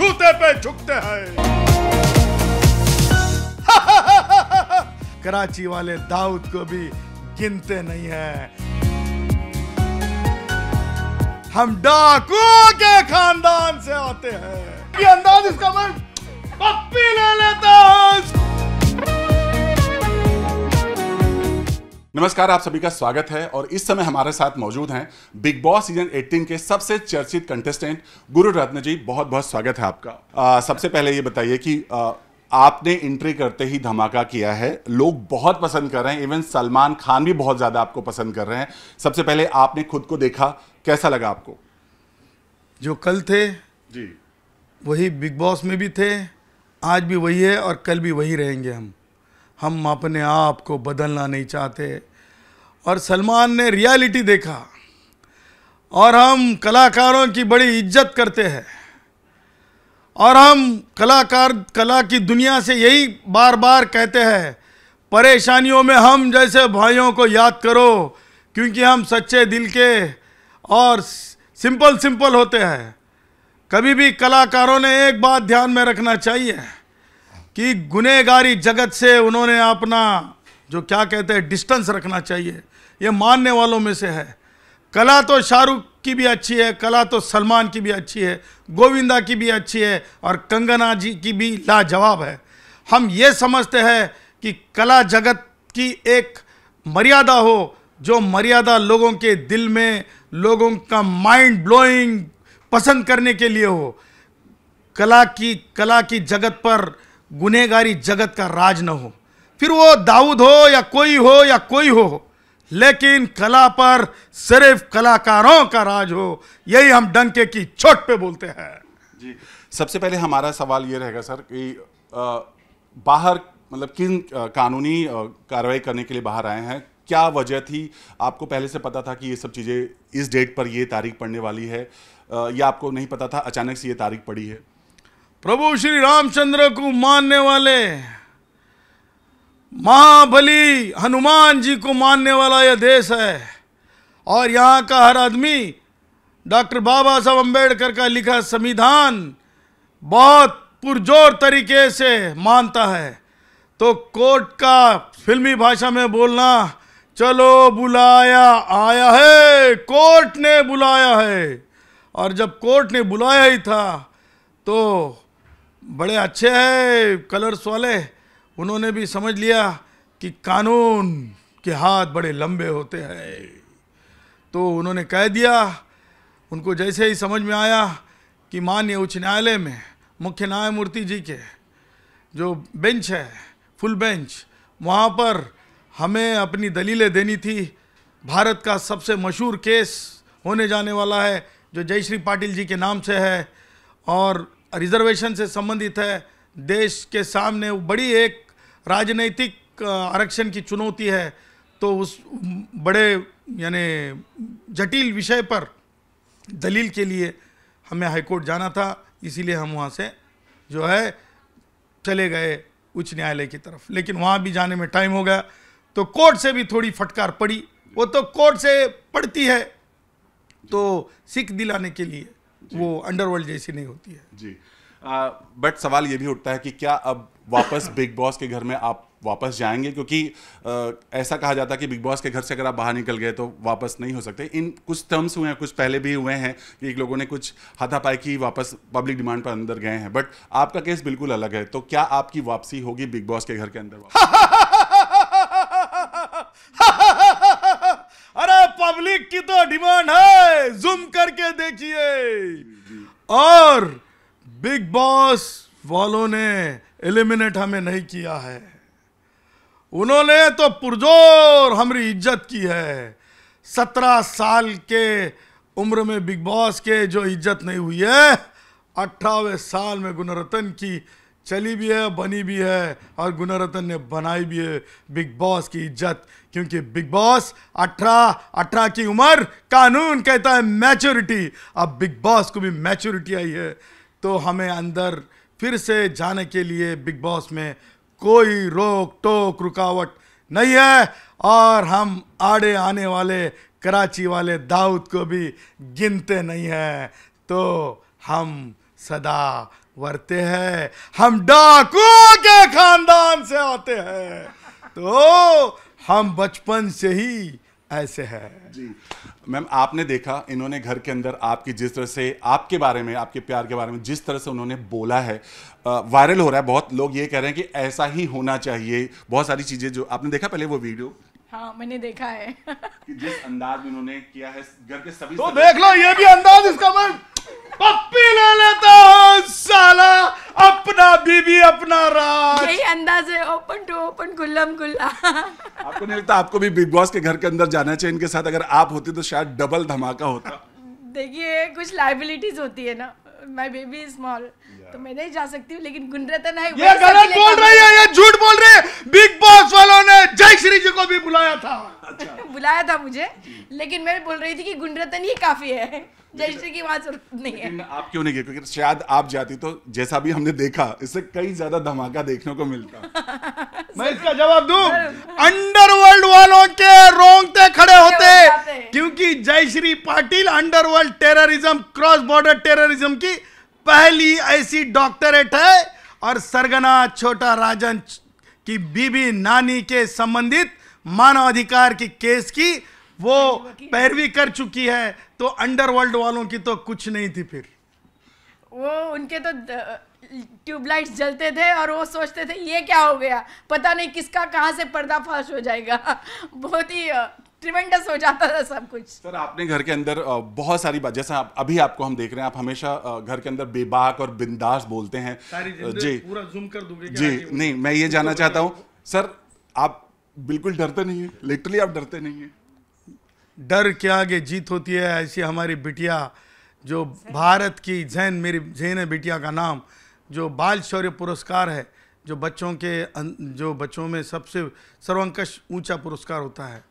जूते पे झुकते हैं। कराची वाले दाऊद को भी गिनते नहीं है। हम डाकुओं के खानदान से आते हैं। ये अंदाज इसका मैं पप्पी ले लेता हूँ। नमस्कार आप सभी का स्वागत है और इस समय हमारे साथ मौजूद हैं बिग बॉस सीज़न 18 के सबसे चर्चित कंटेस्टेंट गुरु रत्न जी। बहुत बहुत स्वागत है आपका। आ, सबसे पहले ये बताइए कि आ, आपने एंट्री करते ही धमाका किया है। लोग बहुत पसंद कर रहे हैं। इवन सलमान खान भी बहुत ज़्यादा आपको पसंद कर रहे हैं। सबसे पहले आपने खुद को देखा। कैसा लगा आपको? जो कल थे जी। वही बिग बॉस में भी थे। आज भी वही है और कल भी वही रहेंगे हम। हम अपने आप को बदलना नहीं चाहते। और सलमान ने रियलिटी देखा। और हम कलाकारों की बड़ी इज़्ज़त करते हैं। और हम कलाकार, कला की दुनिया से यही बार बार कहते हैं, परेशानियों में हम जैसे भाइयों को याद करो, क्योंकि हम सच्चे दिल के और सिंपल सिंपल होते हैं। कभी भी कलाकारों ने एक बात ध्यान में रखना चाहिए। कि गुनेगारी जगत से उन्होंने अपना जो क्या कहते हैं डिस्टेंस रखना चाहिए। ये मानने वालों में से है। कला तो शाहरुख की भी अच्छी है, कला तो सलमान की भी अच्छी है, गोविंदा की भी अच्छी है और कंगना जी की भी लाजवाब है। हम ये समझते हैं कि कला जगत की एक मर्यादा हो, जो मर्यादा लोगों के दिल में, लोगों का माइंड ब्लोइंग पसंद करने के लिए हो। कला की कला की जगत पर गुनेगारी जगत का राज न हो। फिर वो दाऊद हो या कोई हो या कोई हो लेकिन कला पर सिर्फ़ कलाकारों का राज हो यही हम डंके की चोट पे बोलते हैं। जी सबसे पहले हमारा सवाल ये रहेगा सर कि आ, बाहर मतलब किन कानूनी कार्रवाई करने के लिए बाहर आए हैं? क्या वजह थी? आपको पहले से पता था कि ये सब चीज़ें इस डेट पर ये तारीख पड़ने वाली है? या आपको नहीं पता था अचानक से ये तारीख पड़ी है? प्रभु श्री रामचंद्र को मानने वाले महाबली हनुमान जी को मानने वाला यह देश है। और यहाँ का हर आदमी, डॉक्टर बाबा साहब अंबेडकर का लिखा संविधान बहुत पुरजोर तरीके से मानता है। तो कोर्ट का फिल्मी भाषा में बोलना, चलो बुलाया आया है, कोर्ट ने बुलाया है। और जब कोर्ट ने बुलाया ही था तो बड़े अच्छे हैं कलर्स वाले। उन्होंने भी समझ लिया कि कानून के हाथ बड़े लंबे होते हैं। तो उन्होंने कह दिया, उनको जैसे ही समझ में आया कि माननीय उच्च न्यायालय में मुख्य न्यायमूर्ति जी के जो बेंच है, फुल बेंच, वहाँ पर हमें अपनी दलीलें देनी थी। भारत का सबसे मशहूर केस होने जाने वाला है, जो जयश्री पाटिल जी के नाम से है, और रिजर्वेशन से संबंधित है। देश के सामने बड़ी एक राजनैतिक आरक्षण की चुनौती है। तो उस, बड़े, यानी जटिल विषय पर दलील के लिए हमें हाईकोर्ट जाना था। इसीलिए हम वहाँ से जो है चले गए उच्च न्यायालय की तरफ़। लेकिन वहाँ भी जाने में टाइम हो गया। तो कोर्ट से भी थोड़ी फटकार पड़ी। वो तो कोर्ट से पड़ती है। तो सिख दिलाने के लिए वो अंडरवर्ल्ड जैसी नहीं होती है। जी। बट सवाल ये भी उठता है कि क्या अब वापस बिग बॉस के घर में आप वापस जाएँगे? क्योंकि आ, ऐसा कहा जाता है कि बिग बॉस के घर से अगर आप बाहर निकल गए तो वापस नहीं हो सकते। इन कुछ टर्म्स हुए हैं कुछ पहले भी हुए हैं कि एक लोगों ने कुछ हाथापाई की वापस पब्लिक डिमांड पर अंदर गए हैं। बट आपका केस बिल्कुल अलग है। तो क्या आपकी वापसी होगी बिग बॉस के घर के अंदर पब्लिक की तो डिमांड है। जूम करके देखिए। और बिग बॉस वालों ने एलिमिनेट हमें नहीं किया है। उन्होंने तो पुरजोर हमारी इज़्ज़त की है। सत्रह साल के उम्र में बिग बॉस के जो इज़्ज़त नहीं हुई है, अट्ठावे साल में गुणरत्न की चली भी है, बनी भी है और गुणरत्न ने बनाई भी है बिग बॉस की इज़्ज़त, क्योंकि बिग बॉस अठारह अठारह की उम्र कानून कहता है मैच्योरिटी अब बिग बॉस को भी मैच्योरिटी आई है तो हमें अंदर फिर से जाने के लिए बिग बॉस में कोई रोक टोक रुकावट नहीं है, और हम आड़े आने वाले कराची वाले दाऊद को भी गिनते नहीं हैं तो हम सदा वरते हैं। हम डाकुओं के खानदान से आते हैं। तो हम बचपन से ही ऐसे हैं। जी। मैम आपने देखा इन्होंने घर के अंदर आपकी जिस तरह से आपके बारे में आपके प्यार के बारे में जिस तरह से उन्होंने बोला है वायरल हो रहा है बहुत। लोग ये कह रहे हैं कि ऐसा ही होना चाहिए। बहुत सारी चीज़ें जो आपने देखा पहले वो वीडियो? हाँ मैंने देखा है। कि जिस अंदाज में उन्होंने किया है घर के सभी तो देख लो ये भी अंदाज इसका मैं पप्पी ले लेता हूँ साला अपना बीबी अपना राज। यही अंदाज है ओपन टू ओपन गुल्लम गुल्ला। आपको नहीं लगता आपको भी बिग बॉस के घर के अंदर जाना चाहिए इनके साथ अगर आप होती तो शायद डबल धमाका होता? देखिए कुछ लाइबिलिटीज होती है ना। माय बेबी स्मॉल तो मैं नहीं जा सकती हूँ लेकिन गुंडरतन है ये गलत बोल रही है ये झूठ बोल रही है। बिग बॉस वालों ने जय श्री जी को भी बुलाया था। अच्छा। बुलाया था मुझे लेकिन मैं बोल रही थी कि गुंडरतन ही काफ़ी है। जयश्री की वहाँ ज़रूरत नहीं है। आप क्यों नहीं गए? क्योंकि शायद आप जाती तो जैसा भी हमने देखा इससे कई ज़्यादा धमाका देखने को मिलता। मैं इसका जवाब दूँ? अंडरवर्ल्ड वालों के रोंगटे खड़े होते। क्योंकि Jayashree Patil underworld terrorism cross border terrorism की पहली ऐसी डॉक्टरेट है। और सरगना छोटा राजन की बीबी नानी के संबंधित मानवाधिकार की केस की वो पैरवी कर चुकी है तो अंडरवर्ल्ड वालों की तो कुछ नहीं थी फिर। वो उनके तो ट्यूबलाइट्स जलते थे और वो सोचते थे ये क्या हो गया? पता नहीं किसका कहाँ से पर्दाफाश हो जाएगा। बहुत ही ट्रिमेंडस हो जाता था सब कुछ। सर आपने घर के अंदर बहुत सारी बात जैसा आप अभी आपको हम देख रहे हैं आप हमेशा घर के अंदर बेबाक और बिंदास बोलते हैं। जी। पूरा जूम कर दूँगे जी नहीं मैं ये जानना चाहता हूँ सर आप बिल्कुल डरते नहीं है लिटरली आप डरते नहीं है। डर के आगे जीत होती है ऐसी हमारी बिटिया जो भारत की जैन मेरी जैन बिटिया का नाम जो बाल शौर्य पुरस्कार है जो बच्चों के जो बच्चों में सबसे सर्वंकश ऊँचा पुरस्कार होता है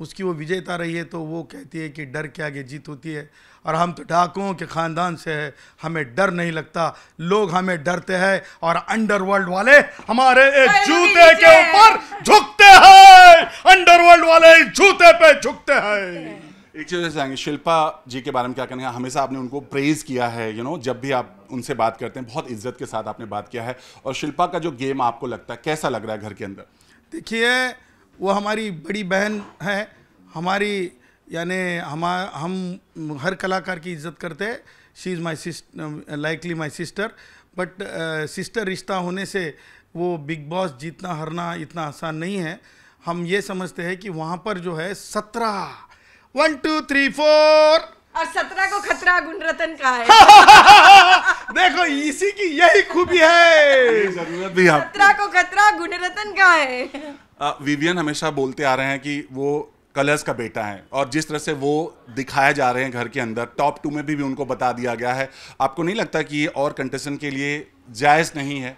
उसकी वो विजेता रही है तो वो कहती है कि डर के आगे जीत होती है। और हम तो डाकुओं के ख़ानदान से है हमें डर नहीं लगता लोग हमें डरते हैं और अंडरवर्ल्ड वाले हमारे एक जूते के ऊपर झुकते हैं अंडरवर्ल्ड वाले जूते पे झुकते हैं। एक चीज़ चाहेंगे शिल्पा जी के बारे में क्या कहना है हमेशा आपने उनको प्रेज किया है यू you नो know, जब भी आप उनसे बात करते हैं बहुत इज़्ज़त के साथ आपने बात किया है। और शिल्पा का जो गेम आपको लगता है कैसा लग रहा है घर के अंदर? देखिए वो हमारी बड़ी बहन है हमारी यानी हम हम हर कलाकार की इज़्ज़त करते हैं। She is my sister likely my sister but sister रिश्ता होने से वो बिग बॉस जीतना हरना इतना आसान नहीं है। हम ये समझते हैं कि वहाँ पर जो है सत्रह वन टू थ्री फोर और सत्रह को खतरा गुणरतन का है। देखो इसी की यही खूबी है। ज़रूरत भी सत्रह को खतरा गुणरतन का है। विवियन हमेशा बोलते आ रहे हैं कि वो कलर्स का बेटा है और जिस तरह से वो दिखाए जा रहे हैं घर के अंदर टॉप टू में भी, भी उनको बता दिया गया है। आपको नहीं लगता कि ये और कंटेस्टेंट के लिए जायज़ नहीं है?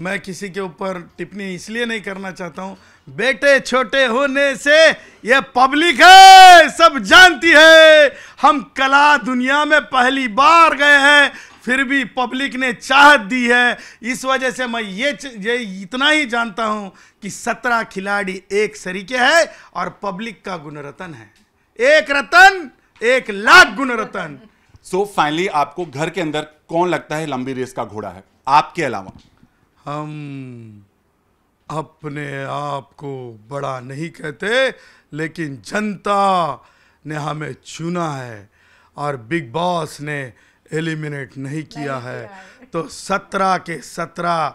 मैं किसी के ऊपर टिप्पणी इसलिए नहीं करना चाहता हूँ बेटे छोटे होने से यह पब्लिक है सब जानती है। हम कला दुनिया में पहली बार गए हैं फिर भी पब्लिक ने चाहत दी है। इस वजह से मैं ये ये इतना ही जानता हूँ कि सत्रह खिलाड़ी एक सरीके है और पब्लिक का गुणरतन है। एक रतन एक लाख गुणरतन। सो so, फाइनली आपको घर के अंदर कौन लगता है लंबी रेस का घोड़ा है? आपके अलावा। हम अपने आप को बड़ा नहीं कहते लेकिन जनता ने हमें चुना है और बिग बॉस ने एलिमिनेट नहीं किया है। तो सत्रह के सत्रह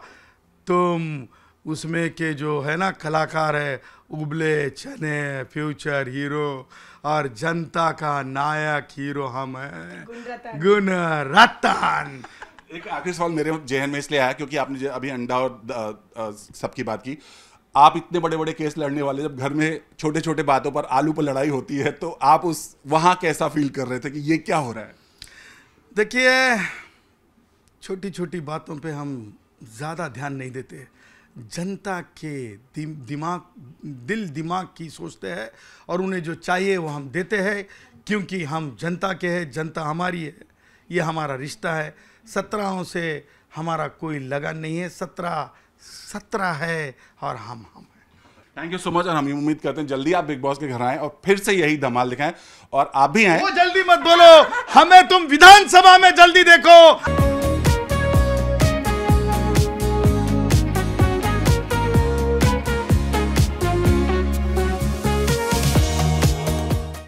तुम उसमें के जो है ना कलाकार है उबले चने फ्यूचर हीरो और जनता का नायक हीरो हम है। गुण रतन एक आखिरी सवाल मेरे जहन में इसलिए आया क्योंकि आपने अभी अंडा और सबकी बात की। आप इतने बड़े बड़े केस लड़ने वाले जब घर में छोटे छोटे बातों पर आलू पर लड़ाई होती है तो आप उस वहाँ कैसा फील कर रहे थे कि ये क्या हो रहा है? देखिए छोटी छोटी बातों पे हम ज़्यादा ध्यान नहीं देते। जनता के दि, दिमाग दिल दिमाग की सोचते हैं और उन्हें जो चाहिए वो हम देते हैं क्योंकि हम जनता के हैं जनता हमारी है ये हमारा रिश्ता है। सत्रहों से हमारा कोई लगन नहीं है सत्रह सत्रह है और हम हम थैंक यू सो मच और हम उम्मीद करते हैं जल्दी आप बिग बॉस के घर आए और फिर से यही धमाल दिखाएँ और आप भी आए। वो जल्दी मत बोलो हमें तुम विधानसभा में जल्दी देखो।